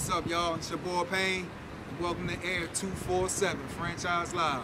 What's up, y'all? It's your boy Payne. Welcome to Air 247 Franchise Live.